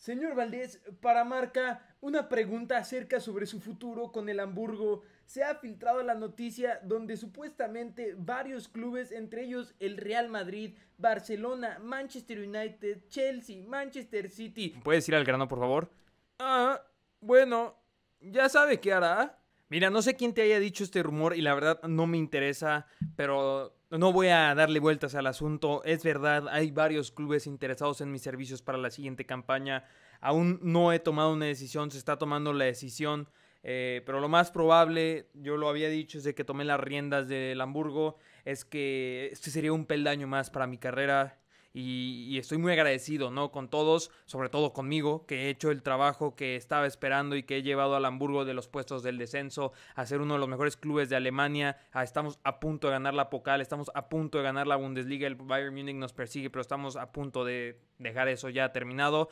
Señor Valdés, para Marca, una pregunta acerca sobre su futuro con el Hamburgo. Se ha filtrado la noticia donde supuestamente varios clubes, entre ellos el Real Madrid, Barcelona, Manchester United, Chelsea, Manchester City. ¿Puedes ir al grano, por favor? Ah, bueno, ya sabe qué hará. Mira, no sé quién te haya dicho este rumor y la verdad no me interesa, pero no voy a darle vueltas al asunto. Es verdad, hay varios clubes interesados en mis servicios para la siguiente campaña. Aún no he tomado una decisión, se está tomando la decisión. Eh, pero lo más probable, yo lo había dicho desde que tomé las riendas del Hamburgo, es que este sería un peldaño más para mi carrera y, estoy muy agradecido, ¿no? Con todos, sobre todo conmigo, que he hecho el trabajo que estaba esperando y que he llevado al Hamburgo de los puestos del descenso a ser uno de los mejores clubes de Alemania. estamos a punto de ganar la Pokal, estamos a punto de ganar la Bundesliga. El Bayern Múnich nos persigue, pero estamos a punto de dejar eso ya terminado.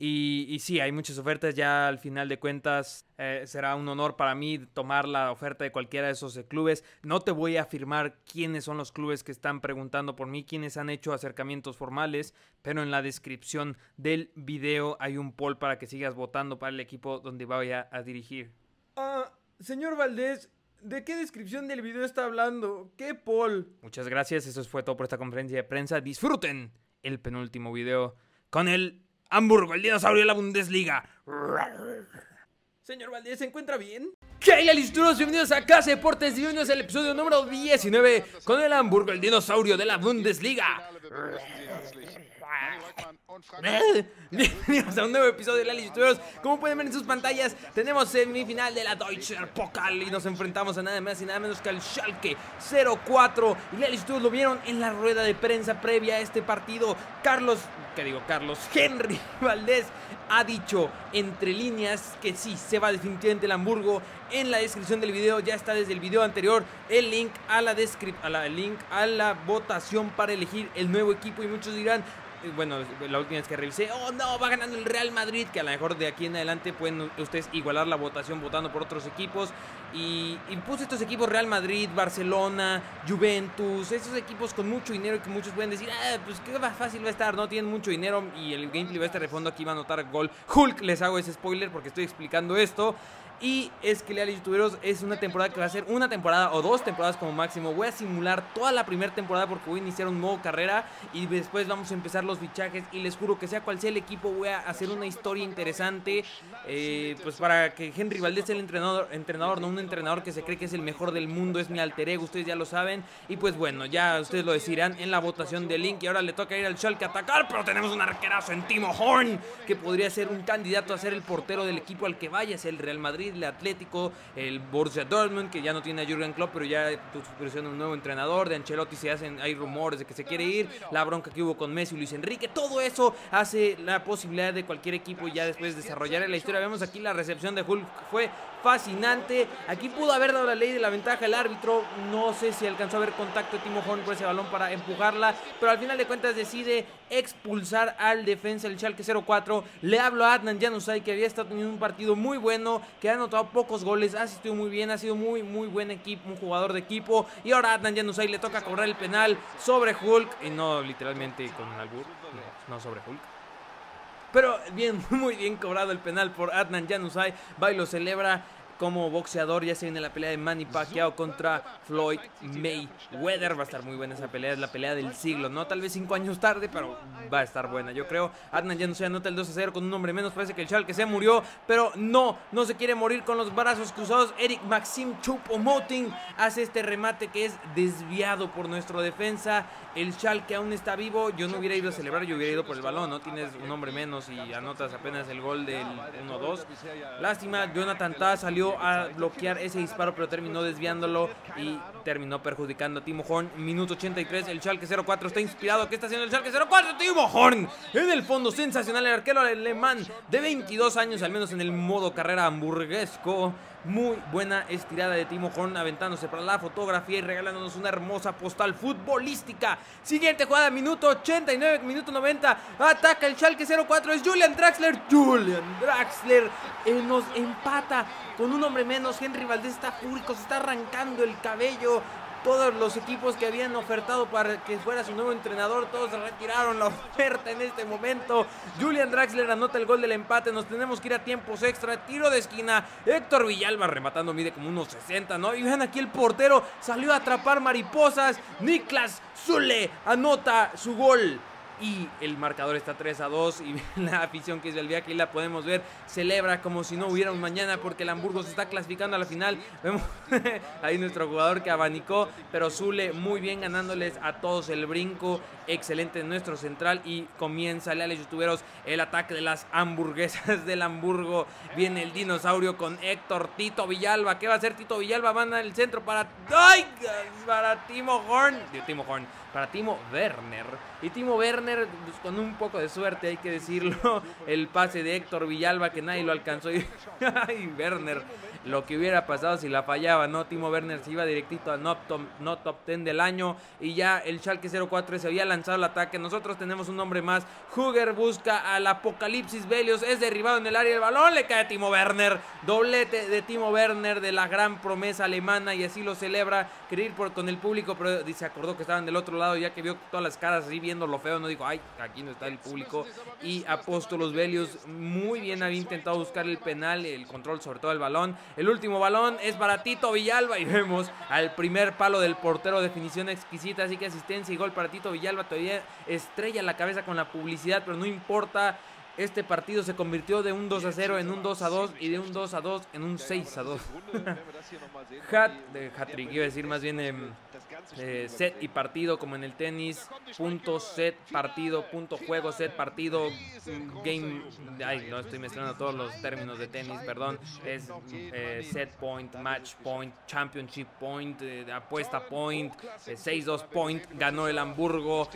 Y, sí, hay muchas ofertas. Ya al final de cuentas eh, será un honor para mí tomar la oferta de cualquiera de esos clubes. No te voy a afirmar quiénes son los clubes que están preguntando por mí, quiénes han hecho acercamientos formales, pero en la descripción del video hay un poll para que sigas votando para el equipo donde vaya a dirigir. Ah, señor Valdés, ¿De qué descripción del video está hablando? ¿Qué poll? Muchas gracias, eso fue todo por esta conferencia de prensa. Disfruten el penúltimo video con el Hamburgo, el dinosaurio de la Bundesliga. Señor Valdés, ¿se encuentra bien? ¿Qué hay, alisturos? Bienvenidos a Casa Deportes bienvenidos al episodio número 19 con el Hamburgo, el dinosaurio de la Bundesliga. Bienvenidos a un nuevo episodio de la Liga Como pueden ver en sus pantallas, tenemos semifinal de la Deutscher Pokal y nos enfrentamos a nada más y nada menos que al Schalke 04. Y la Liga lo vieron en la rueda de prensa previa a este partido. Carlos, que digo Carlos, Henry Valdés ha dicho entre líneas que sí, se va definitivamente el Hamburgo. En la descripción del video ya está desde el video anterior el link a la, a la, link a la votación para elegir el nuevo equipo y muchos dirán, bueno, la última vez que revisé, oh no, va ganando el Real Madrid, que a lo mejor de aquí en adelante pueden ustedes igualar la votación votando por otros equipos. Y, y puse estos equipos Real Madrid, Barcelona, Juventus, esos equipos con mucho dinero que muchos pueden decir, ah, pues qué fácil va a estar, no tienen mucho dinero y el gameplay va a estar de fondo, aquí va a anotar gol. Hulk, les hago ese spoiler porque estoy explicando esto. Y es que Leal Youtuberos es una temporada que va a ser una temporada o dos temporadas como máximo. Voy a simular toda la primera temporada porque voy a iniciar un nuevo carrera y después vamos a empezar los fichajes. Y les juro que sea cual sea el equipo, voy a hacer una historia interesante. Eh, pues para que Henry Valdés sea el entrenador, entrenador, no un entrenador que se cree que es el mejor del mundo, es mi alter ego, ustedes ya lo saben. Y pues bueno, ya ustedes lo decidirán en la votación de Link. Y ahora le toca ir al Schalke a atacar, pero tenemos un arquerazo en Timo Horn que podría ser un candidato a ser el portero del equipo al que vaya, es el Real Madrid el Atlético, el Borussia Dortmund, que ya no tiene a Jurgen Klopp, pero ya presiona un nuevo entrenador, de Ancelotti se hacen, hay rumores de que se quiere ir, la bronca que hubo con Messi y Luis Enrique, todo eso hace la posibilidad de cualquier equipo ya después desarrollar la historia. Vemos aquí la recepción de Hulk fue fascinante. Aquí pudo haber dado la ley de la ventaja el árbitro. No sé si alcanzó a ver contacto de Timo Horn por ese balón para empujarla. Pero al final de cuentas decide expulsar al defensa del Schalke 04. Le hablo a Adnan Januzaj que había estado teniendo un partido muy bueno. Que anotado pocos goles. Ha asistido muy bien. Ha sido muy, muy buen equipo. Un jugador de equipo. Y ahora Adnan Januzaj le toca cobrar el penal sobre Hulk. Y no literalmente con albur. no sobre Hulk. Pero bien, muy bien cobrado el penal por Adnan Januzaj. Bailo celebra como boxeador. Ya se viene la pelea de Manny Pacquiao contra Floyd Mayweather. Va a estar muy buena esa pelea. Es la pelea del siglo, ¿no? Tal vez cinco años tarde, pero va a estar buena. Yo creo. Adnan ya no se anota el 2 a 0 con un hombre menos. Parece que el que se murió, pero no, no se quiere morir con los brazos cruzados. Eric Maxim Chupomoting hace este remate que es desviado por nuestro defensa. El que aún está vivo. Yo no hubiera ido a celebrar, yo hubiera ido por el balón, ¿no? Tienes un hombre menos y anotas apenas el gol del 1-2. Lástima, Jonathan Ta salió a bloquear ese disparo, pero terminó desviándolo y terminó perjudicando a Timo Horn. Minuto 83, el Schalke 04 está inspirado. ¿Qué está haciendo el Schalke 04? Timo Horn. En el fondo, sensacional el arquero alemán de 22 años, al menos en el modo carrera hamburguesco. Muy buena estirada de Timo Horn aventándose para la fotografía y regalándonos una hermosa postal futbolística. Siguiente jugada, minuto 89, minuto 90. Ataca el Schalke 04, es Julian Draxler. Julian Draxler eh, nos empata con un hombre menos. Henry Valdés está fúrico, se está arrancando el cabello todos los equipos que habían ofertado para que fuera su nuevo entrenador, todos retiraron la oferta en este momento. Julian Draxler anota el gol del empate, nos tenemos que ir a tiempos extra, tiro de esquina, Héctor Villalba rematando mide como unos 60, ¿no? Y vean aquí el portero salió a atrapar mariposas, Niklas Zule anota su gol y el marcador está 3 a 2 y la afición que es del viaje y la podemos ver celebra como si no hubiera un mañana porque el Hamburgo se está clasificando a la final. Vemos ahí nuestro jugador que abanicó pero Zule muy bien ganándoles a todos el brinco. Excelente nuestro central y comienza leales youtuberos el ataque de las hamburguesas del Hamburgo. Viene el dinosaurio con Héctor Tito Villalba. ¿qué va a hacer Tito Villalba? van al centro para ¡Ay! para Timo Horn. Timo Horn para Timo Werner. Y Timo Werner, pues, con un poco de suerte, hay que decirlo, el pase de Héctor Villalba que nadie lo alcanzó. Y, Werner, lo que hubiera pasado si la fallaba, ¿no? Timo Werner se iba directito a no top, no top 10 del año y ya el Schalke 04 se había lanzado el ataque. Nosotros tenemos un nombre más. Huger busca al Apocalipsis Velios, es derribado en el área del balón, le cae a Timo Werner. Doblete de Timo Werner de la gran promesa alemana y así lo celebra. Quería ir por, con el público, pero se acordó que estaban del otro lado ya que vio todas las caras así viendo lo feo, no dijo, ay, aquí no está el público. Y Apóstolos Velios muy bien había intentado buscar el penal, el control sobre todo el balón. El último balón es para Tito Villalba y vemos al primer palo del portero, definición exquisita, así que asistencia y gol para Tito Villalba. Todavía estrella la cabeza con la publicidad, pero no importa. Este partido se convirtió de un 2 a 0 en un 2 a 2 y de un 2 a 2 en un 6 a 2. Hat, de hat-trick, iba a decir más bien eh, set y partido como en el tenis. Punto, set, partido, punto, juego, set, partido, game. Ay, no estoy mezclando todos los términos de tenis, perdón. Es eh, set point, match point, championship point, eh, apuesta point, 6-2 point. Ganó el Hamburgo.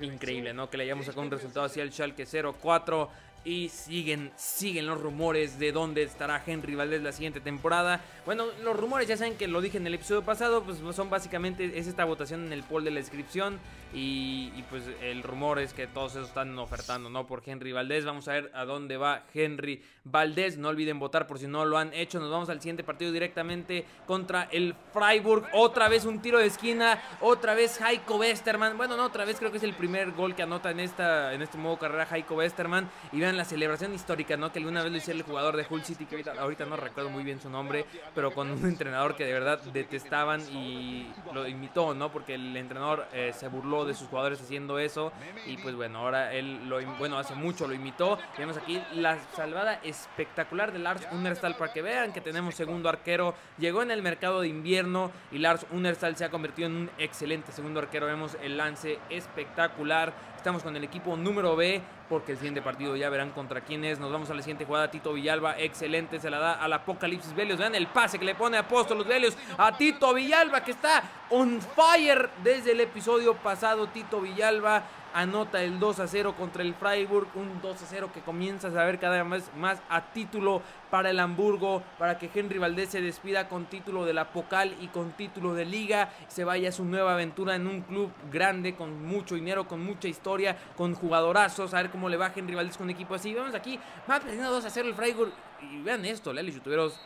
Increíble, ¿no? Que le hayamos sacado un resultado así al Schalke 0-4 y siguen, siguen los rumores de dónde estará Henry Valdés la siguiente temporada. Bueno, los rumores ya saben que lo dije en el episodio pasado, pues son básicamente, es esta votación en el poll de la descripción y, pues el rumor es que todos esos están ofertando, ¿no? Por Henry Valdés. Vamos a ver a dónde va Henry Valdés. No olviden votar por si no lo han hecho. Nos vamos al siguiente partido directamente contra el Freiburg. Otra vez un tiro de esquina. Otra vez Heiko Westerman. Bueno, no, otra vez creo que es el primer gol que anota en, esta, en este modo carrera Heiko Westerman. Y vean la celebración histórica, ¿no? Que alguna vez lo hiciera el jugador de Hull City, que ahorita, ahorita no recuerdo muy bien su nombre, pero con un entrenador que de verdad detestaban y lo imitó, ¿no? Porque el entrenador eh, se burló de sus jugadores haciendo eso. Y pues bueno, ahora él lo, bueno, hace mucho lo imitó. Vemos aquí la salvada espectacular de Lars Unerstal para que vean que tenemos segundo arquero. Llegó en el mercado de invierno y Lars Unerstal se ha convertido en un excelente segundo arquero. Vemos el lance espectacular. Estamos con el equipo número B porque el siguiente partido ya verán contra quién es. Nos vamos a la siguiente jugada. Tito Villalba, excelente, se la da al Apocalipsis Velios. Vean el pase que le pone Apóstolos Velios a Tito Villalba que está on fire desde el episodio pasado. Tito Villalba anota el 2 a 0 contra el Freiburg, un 2 a 0 que comienza a saber cada vez más a título para el Hamburgo, para que Henry Valdés se despida con título de la Pocal y con título de Liga, se vaya a su nueva aventura en un club grande, con mucho dinero, con mucha historia, con jugadorazos, a ver cómo le va Henry Valdés con un equipo así. Vamos aquí, va perdiendo 2 a 0 el Freiburg, y vean esto, Lali youtuberos.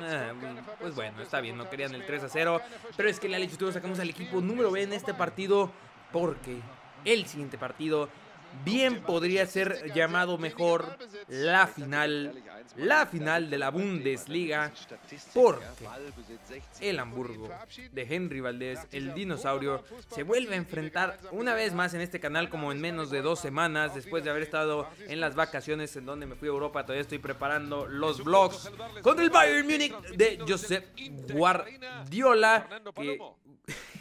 Ah, pues bueno, está bien, no querían el 3 a 0. Pero es que la youtuberos sacamos al equipo número B en este partido porque el siguiente partido bien podría ser llamado mejor la final, la final de la Bundesliga, porque el Hamburgo de Henry Valdés, el dinosaurio, se vuelve a enfrentar una vez más en este canal como en menos de dos semanas, después de haber estado en las vacaciones en donde me fui a Europa, todavía estoy preparando los vlogs contra el Bayern Múnich de Josep Guardiola,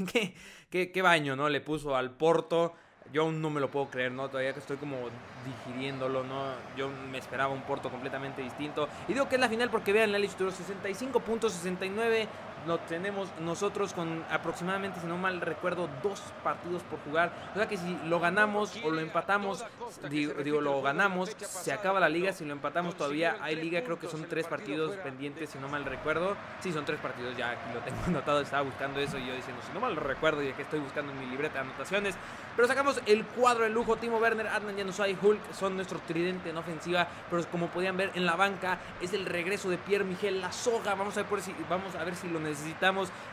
que, que, baño, ¿no? Le puso al Porto yo aún no me lo puedo creer, ¿no? Todavía que estoy como digiriéndolo, ¿no? Yo me esperaba un Porto completamente distinto. Y digo que es la final porque vean la lista, 65 puntos, 69 lo tenemos nosotros con aproximadamente, si no mal recuerdo, dos partidos por jugar. O sea que si lo ganamos o lo empatamos, digo, lo ganamos, se acaba la liga. Si lo empatamos todavía hay liga, creo que son tres partidos pendientes, si no mal recuerdo. Sí, son tres partidos, ya lo tengo anotado, estaba buscando eso y yo diciendo, si no mal recuerdo, y que estoy buscando mi libreta de anotaciones. Pero sacamos el cuadro de lujo, Timo Werner, Adnan Januzaj, Hulk son nuestro tridente en ofensiva, pero como podían ver en la banca es el regreso de Pierre Miguel La Soga. Vamos a ver, si, vamos a ver si lo necesitamos,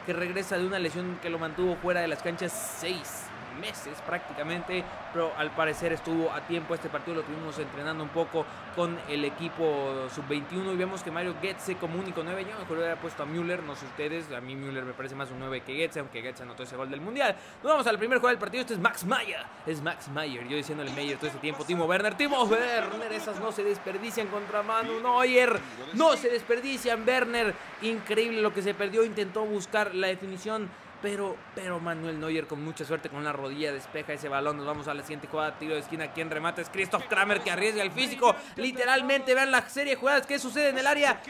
que regresa de una lesión que lo mantuvo fuera de las canchas. Seis meses prácticamente, pero al parecer estuvo a tiempo. Este partido lo tuvimos entrenando un poco con el equipo sub-21 y vemos que Mario Goetze como único 9, yo mejor hubiera puesto a Müller, no sé ustedes, a mí Müller me parece más un 9 que Goetze, aunque Goetze anotó ese gol del Mundial. Nos vamos al primer juego del partido, este es Max Mayer, es Max Mayer, yo diciéndole Mayer todo este tiempo, Timo Werner, Timo Werner, esas no se desperdician contra Manu Neuer, no se desperdician Werner, increíble lo que se perdió, intentó buscar la definición pero, pero Manuel Neuer con mucha suerte con la rodilla despeja ese balón. Nos vamos a la siguiente jugada, tiro de esquina. Quien remata es Christoph Kramer que arriesga el físico. Literalmente vean la serie de jugadas que sucede en el área.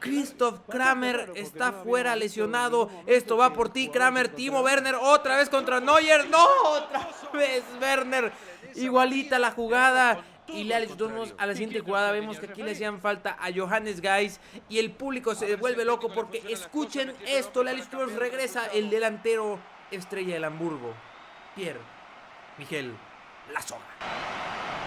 Christoph Kramer está fuera lesionado. Esto va por ti, Kramer. Timo Werner otra vez contra Neuer. No, otra vez Werner. Igualita la jugada y le ayudamos a la siguiente jugada. Vemos que aquí le hacían falta a Johannes Geis y el público se vuelve loco porque escuchen esto. Lali regresa el delantero estrella del Hamburgo, Pierre Miguel Lazoga.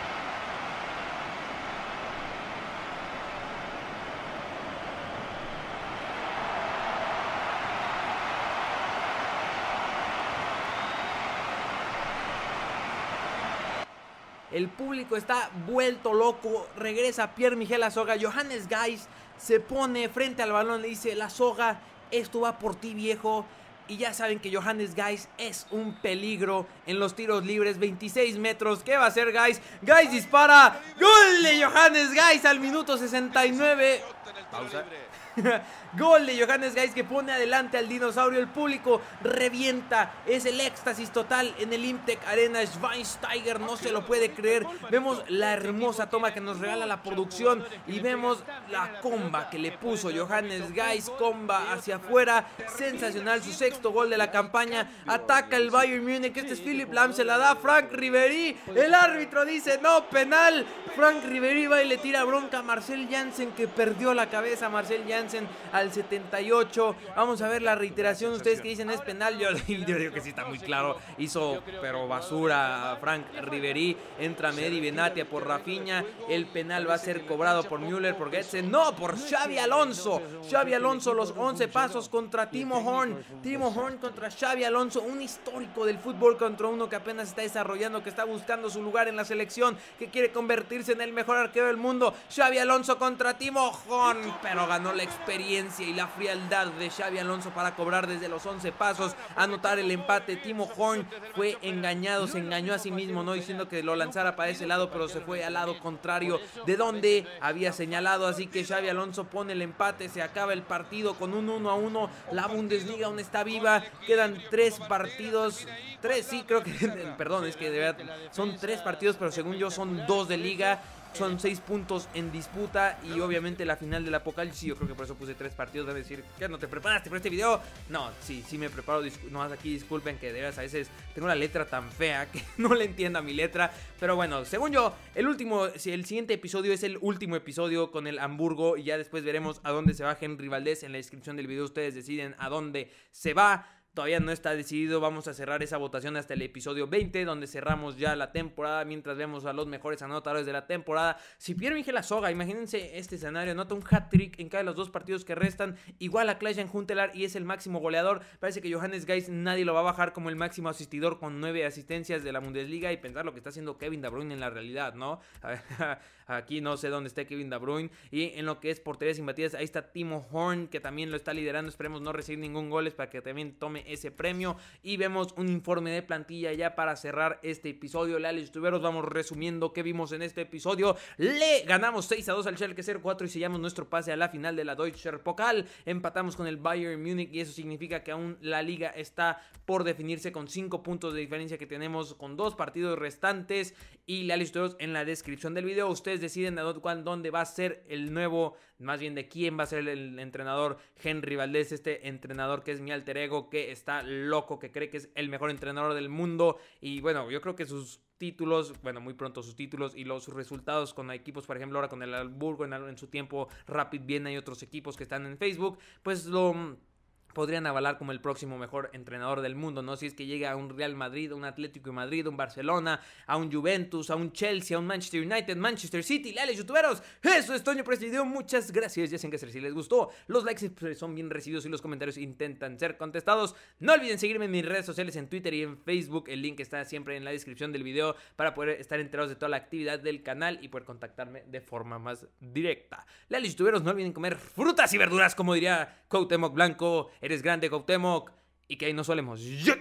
El público está vuelto loco. Regresa Pierre Miguel La Soga. Johannes Geis se pone frente al balón. Le dice: La soga, esto va por ti, viejo. Y ya saben que Johannes Geis es un peligro en los tiros libres. 26 metros. ¿Qué va a hacer Geis? Geis dispara. ¡Gol de Johannes Geis al minuto 69! Pausa. Gol de Johannes Geis que pone adelante al dinosaurio. El público revienta. Es el éxtasis total en el Imtec Arena. Schweinsteiger no se lo puede creer. Vemos la hermosa toma que nos regala la producción. Y vemos la comba que le puso Johannes Geis. Comba hacia afuera. Sensacional. Su sexto gol de la campaña. Ataca el Bayern Múnich. Este es Philip Lam. Se la da Frank Ribery. El árbitro dice no penal. Frank Ribery va y le tira bronca a Marcel Janssen que perdió la cabeza. Marcel Al 78. Vamos a ver la reiteración. Ustedes que dicen es penal. Yo, digo que sí está muy claro. Hizo, pero basura Frank Riverí. Entra Medi Benatia por Rafiña. El penal va a ser cobrado por Müller, por Getze. No, por Xavi Alonso. Xavi Alonso, los 11 pasos contra Timo Horn. Timo Horn contra Xavi Alonso. Un histórico del fútbol contra uno que apenas está desarrollando, que está buscando su lugar en la selección, que quiere convertirse en el mejor arquero del mundo. Xavi Alonso contra Timo Horn. Pero ganó la experiencia y la frialdad de Xavi Alonso para cobrar desde los 11 pasos, anotar el empate. Timo Horn fue engañado, se engañó a sí mismo, no diciendo que lo lanzara para ese lado, pero se fue al lado contrario de donde había señalado. Así que Xavi Alonso pone el empate, se acaba el partido con un 1 a 1. La Bundesliga aún está viva, quedan tres partidos. Tres, sí, creo que, perdón, es que de verdad son tres partidos, pero según yo son dos de liga. Son seis puntos en disputa y obviamente la final del apocalipsis. Yo creo que por eso puse tres partidos. Debe decir, que no te preparaste para este video? No, sí, sí me preparo. Nomás aquí disculpen que de verdad a veces tengo la letra tan fea que no le entiendo a mi letra. Pero bueno, según yo, el último, el siguiente episodio es el último episodio con el Hamburgo. Y ya después veremos a dónde se va Henry Valdés. En la descripción del video ustedes deciden a dónde se va. Todavía no está decidido, vamos a cerrar esa votación hasta el episodio 20, donde cerramos ya la temporada, mientras vemos a los mejores anotadores de la temporada. Si Pierre Miguel Soga, imagínense este escenario, anota un hat-trick en cada de los dos partidos que restan, igual a Klajan Juntelar y es el máximo goleador. Parece que Johannes Geis nadie lo va a bajar como el máximo asistidor con nueve asistencias de la Bundesliga y pensar lo que está haciendo Kevin De Bruyne en la realidad, ¿no? Aquí no sé dónde está Kevin De Bruyne. Y en lo que es porterías batidas, ahí está Timo Horn, que también lo está liderando. Esperemos no recibir ningún goles para que también tome ese premio. Y vemos un informe de plantilla ya para cerrar este episodio. Le Tuberos, vamos resumiendo qué vimos en este episodio. Le ganamos 6 a 2 al Schalke 04 y sellamos nuestro pase a la final de la Deutscher Pokal. Empatamos con el Bayern Múnich y eso significa que aún la liga está por definirse con 5 puntos de diferencia que tenemos con dos partidos restantes. Y le Tuberos en la descripción del video. Ustedes deciden dónde va a ser el nuevo, más bien de quién va a ser el entrenador Henry Valdés, este entrenador que es mi alter ego, que está loco, que cree que es el mejor entrenador del mundo. Y bueno, yo creo que sus títulos, bueno, muy pronto sus títulos y los resultados con equipos, por ejemplo, ahora con el Alburgo, en, en su tiempo Rapid Viena y otros equipos que están en Facebook, pues lo podrían avalar como el próximo mejor entrenador del mundo, ¿no? Si es que llega a un Real Madrid, a un Atlético de Madrid, a un Barcelona, a un Juventus, a un Chelsea, a un Manchester United, Manchester City, leales youtuberos. Eso es Toño Presidio, muchas gracias, ya saben que si les gustó, los likes son bien recibidos y los comentarios intentan ser contestados. No olviden seguirme en mis redes sociales, en Twitter y en Facebook, el link está siempre en la descripción del video para poder estar enterados de toda la actividad del canal y poder contactarme de forma más directa. Leales youtuberos, no olviden comer frutas y verduras, como diría Cuauhtémoc Blanco, Eres grande, Cuauhtémoc. Y que ahí nos solemos. ¡Yo